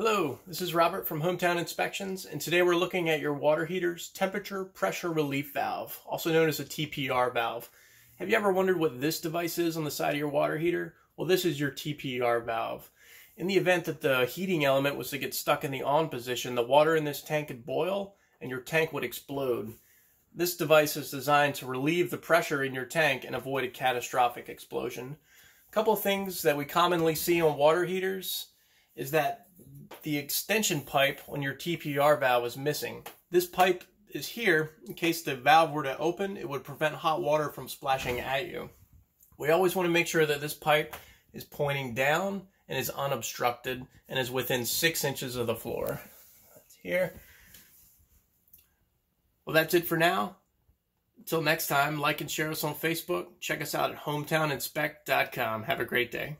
Hello, this is Robert from Hometown Inspections, and today we're looking at your water heater's temperature pressure relief valve, also known as a TPR valve. Have you ever wondered what this device is on the side of your water heater? Well, this is your TPR valve. In the event that the heating element was to get stuck in the on position, the water in this tank could boil and your tank would explode. This device is designed to relieve the pressure in your tank and avoid a catastrophic explosion. A couple of things that we commonly see on water heaters is that the extension pipe on your TPR valve is missing. This pipe is here in case the valve were to open, it would prevent hot water from splashing at you. We always want to make sure that this pipe is pointing down and is unobstructed and is within six inches of the floor. That's here. Well, that's it for now. Until next time, like and share us on Facebook. Check us out at hometowninspect.com. Have a great day.